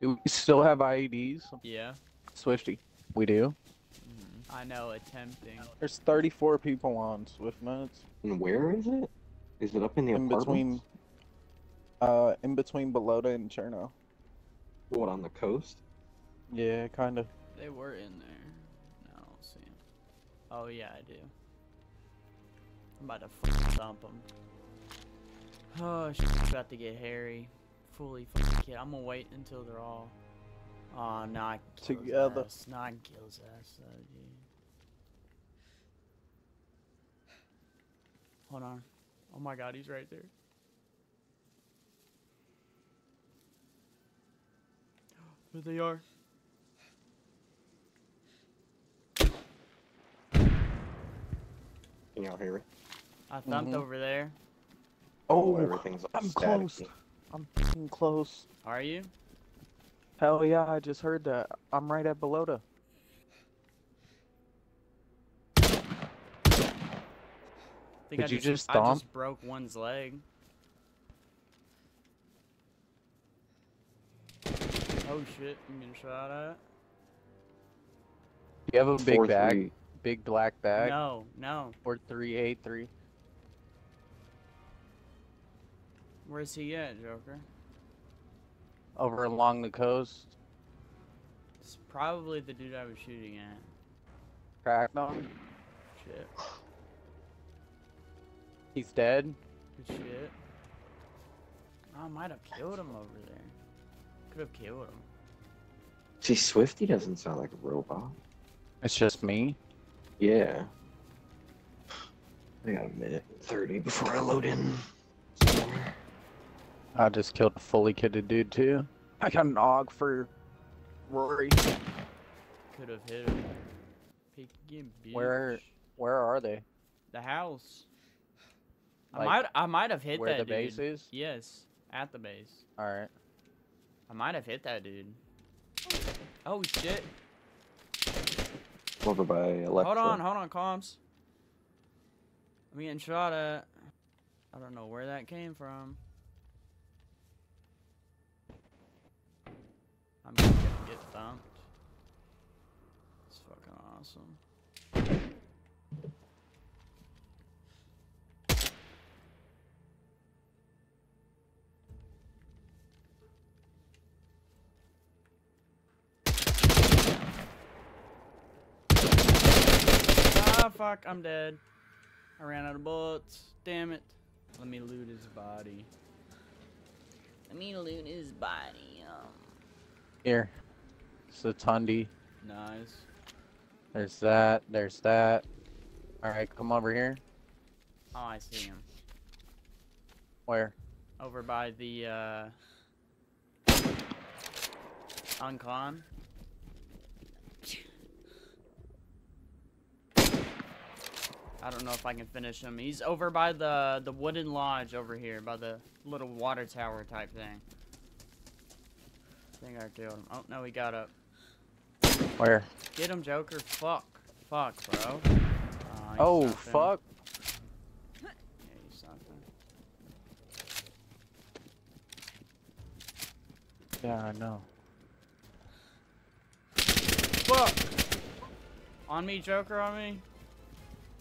Do we still have IEDs? Yeah. Swifty. We do. I know, attempting. There's 34 people on Swift Meds. And where is it? Is it up in the In apartments? between, uh, in between Balota and Cherno. What on the coast? Yeah, kind of. They were in there. No, I don't see 'em. Oh yeah, I do. I'm about to fucking thump them. Oh, shit's about to get hairy. Fully fucking kid. I'm gonna wait until they're all. Oh, no, I can kill Together. His ass. No, I can kill his ass though, dude. Hold on. Oh my god, he's right there. There they are. Can y'all hear me? I thumped Mhm. over there. Oh, everything's all I'm staticky. close. I'm fucking close. Are you? Hell yeah, I just heard that. I'm right at Balota. think I Did you just, just I just broke one's leg. Oh shit, I'm getting shot at. You have a big Four, bag, three. big black bag, No, no. or three eight three. Where's he at, Joker? Over along the coast. It's probably the dude I was shooting at. Cracked on. Shit. He's dead. Good shit. I might have killed him over there. Could have killed him. See, Swifty doesn't sound like a robot. It's just me. Yeah. I got a minute 30 before I load in. I just killed a fully kitted dude too. I got an AUG for Rory. Could have hit him. Peek again, bitch. Where- Where are they? The house. I might I might have hit Where that the dude. base is? Yes, at the base. All right. I might have hit that dude. Oh shit. Over by Elektro. Hold on, hold on, comms. I'm getting shot at. I don't know where that came from. I'm just gonna get thumped. It's fucking awesome. Ah, fuck, I'm dead. I ran out of bullets. Damn it. Let me loot his body. Let me loot his body. Um, Here. Satundi. nice. There's that. There's that. All right, come over here. Oh, I see him. Where? Over by the, uh... Uncon. I don't know if I can finish him. He's over by the the wooden lodge over here, by the little water tower type thing. I think I killed him. Oh no, he got up. Where? Get him, Joker. Fuck. Fuck, bro. Aw, he's Oh, fuck. Yeah, he's something. Yeah, I know. Fuck! On me, Joker, on me.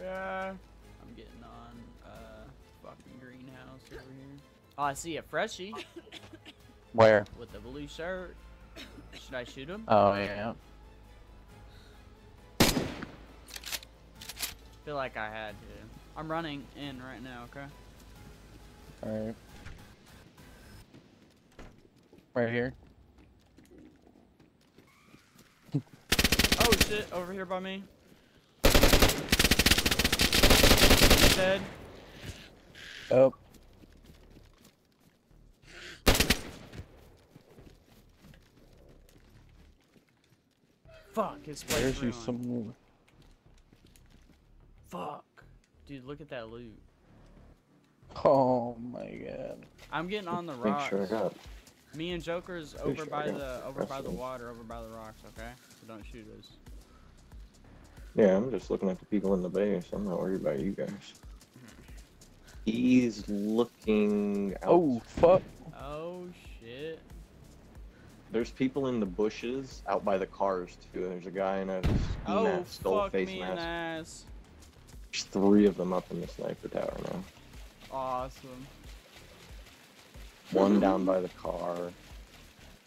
Yeah. I'm getting on, uh, fucking greenhouse over here. Oh, I see a freshie Where? with the blue shirt. Should I shoot him? Oh, yeah. Feel like I had to. I'm running in right now, okay? All right. Right here. Oh shit, over here by me. Dead. Oh. Fuck, his place There's you some more. Fuck. Dude, look at that loot. Oh my god. I'm getting on the Make rocks. sure I got. Me and Joker's Pretty over sure by the over by the water, over by the rocks, okay? So don't shoot us. Yeah, I'm just looking at the people in the base. I'm not worried about you guys. He's looking out. Oh fuck. Oh shit. There's people in the bushes out by the cars too. There's a guy in a ski Oh, mask, skull fuck face me in the mask. Ass. There's three of them up in the sniper tower now. Awesome. One down by the car.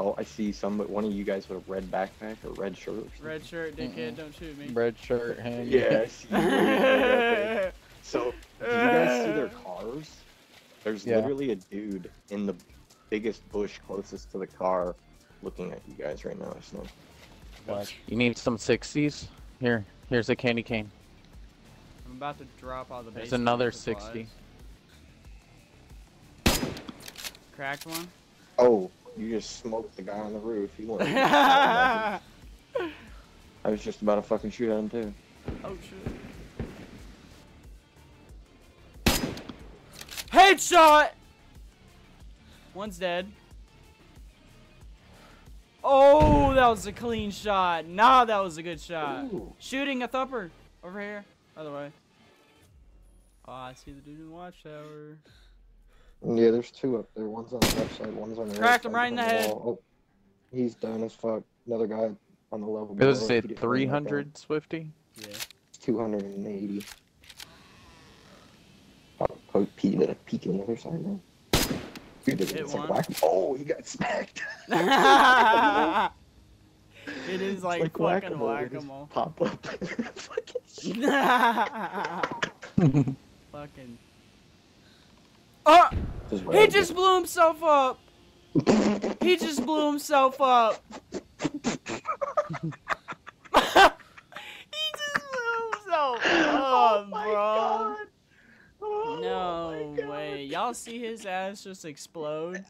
Oh, I see some, but one of you guys with a red backpack or red shirt. Or. Red shirt, dickhead, Mm-mm. don't shoot me. Red shirt, hand. Yeah, I see. you. Okay. So, do you guys see their cars? There's Yeah. literally a dude in the biggest bush closest to the car looking at you guys right now. So, What? You need some 60s? Here, here's a candy cane. I'm about to drop all the There's basic another supplies. 60. Cracked one. oh, you just smoked the guy on the roof. He wanted. I was just about to fucking shoot at him too. Oh shit. Headshot! One's dead. Oh, that was a clean shot. Nah, that was a good shot. Ooh. Shooting a thumper over here. By the way. Oh, I see the dude in the watchtower. Yeah, there's two up there. One's on the left side. One's on the Cracked right Cracked him right in the behind head. wall. Oh, he's done as fuck. Another guy on the level. It was He it didn't bring that 300 Swifty? Yeah. down. 280. Oh, po- peek at a peek on the other side now. Dude, Hit like one. Oh, he got smacked. it is It's like, fucking whack-a-mole. They whack a mole. Pop up. Fucking shit. fucking. Oh! Just He just blew himself up! He just blew himself up! he just blew himself Oh up, my bro! God. Oh No way. Y'all see his ass just explode?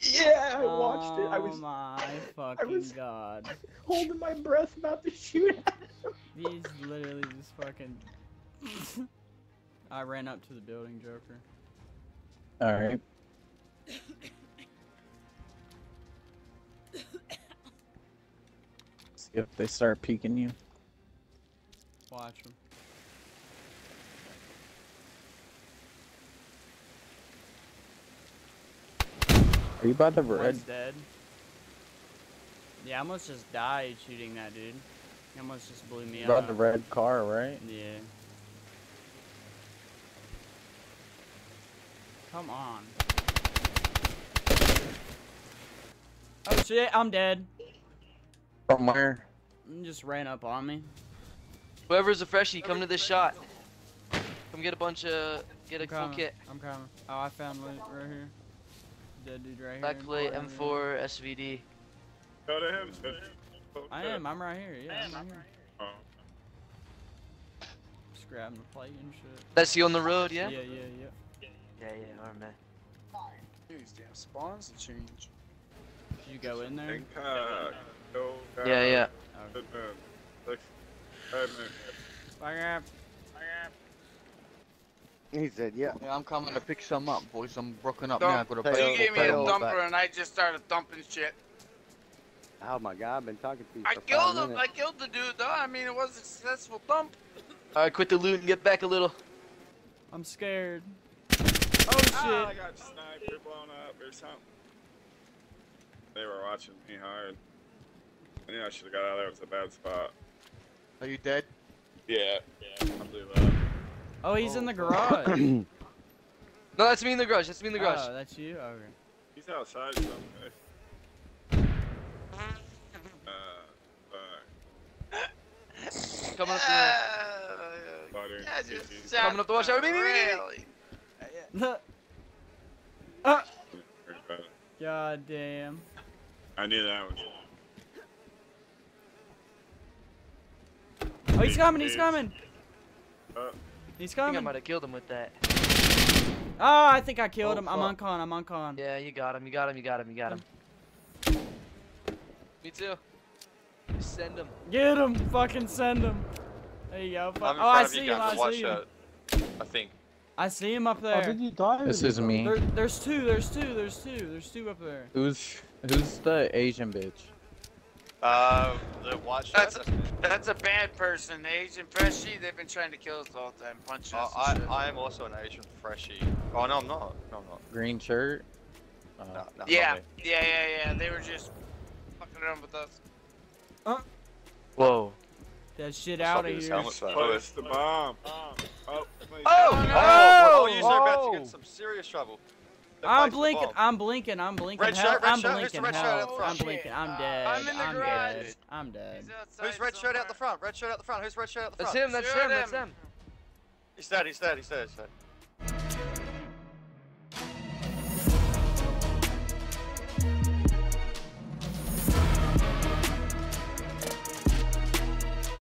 Yeah, I watched it. I Oh was my fucking was- god. holding my breath about to shoot at him. He's literally just fucking. I ran up to the building, Joker. Alright. See if they start peeking you. Watch them. Are you by the red? One's dead. Yeah, I almost just died shooting that dude. He almost just blew me up. By up. the red car, right? Yeah. Come on. Oh shit, I'm dead. From where? He just ran up on me. Whoever's a freshie, come to this shot. Come get a bunch of, get a I'm full kit. I'm coming. Oh, I found loot right here. Dead dude right Black here. plate, Right M4, SVD. Go to him. I am. I'm right here. Yeah, I'm right here. Oh. Just grabbing the plate and shit. That's you on the road, yeah? Yeah, yeah, yeah. Yeah, yeah, alright, man. These damn spawns to change. Did you go in there? Big pack. Uh, go down. Yeah, yeah. Oh, Good move. Six. Five minutes. fuck up. He said, yeah. Yeah, I'm coming to pick some up, boys. I'm broken up Don't now. I gotta tell pay you gave me a pay all thumper back. and I just started thumping shit. Oh my god, I've been talking to you I killed five him. I killed the dude though. I mean, it was a successful thump. Alright, quit the loot and get back a little. I'm scared. Oh Ah, I shit. got sniped or blown up or something. They were watching me hard. I knew I should have got out of there. It was a bad spot. Are you dead? Yeah. Yeah. I'll do that. Oh, he's in the garage. No, that's me in the garage. That's me in the garage. Oh, that's you? Okay. He's outside somewhere. Uh, fuck. Coming up the Uh, Butter. yeah, just GG. sound Coming up the watch really. Ah! Pretty. God damn. I knew that was. Oh, he's coming, he's coming. Uh, He's I think I might have killed him with that. Oh, I think I killed Oh, him. I'm on con, I'm on con. Yeah, you got him. You got him. You got him. You got him. Me too. Send him. Get him! Fucking send him. There you go. Fuck. I'm in Oh, I see you him, guys. I Watch see him. out. I think. I see him up there. you die? This is me. there. There's two, there's two, there's two, there's two up there. Who's who's the Asian bitch? Uh, the watch. That's a, That's a bad person. The Asian freshie, they've been trying to kill us all the time, punching Uh, us. I, shit. I am also an Asian freshie. Oh no, I'm not. No, I'm not. Green shirt. Uh, No, no, yeah, yeah, yeah, yeah. They were just fucking around with us. Huh? Whoa. That shit Must out not of be his here. helmet, though. Oh, it's the. Oh, Oh! please. Oh! Oh, you are about to get oh. some serious trouble. They I'm blinking. I'm blinking. I'm blinking. Red help. shirt, red I'm shirt, blinking. red shirt at help. front? I'm blinking. I'm dead. I'm in the I'm garage. dead. I'm dead. Who's red shirt out the front? Red shirt out the front. Who's red shirt out the front? That's him, that's Shoot him, that's him. him. He's dead, he's dead, he's dead, he's dead.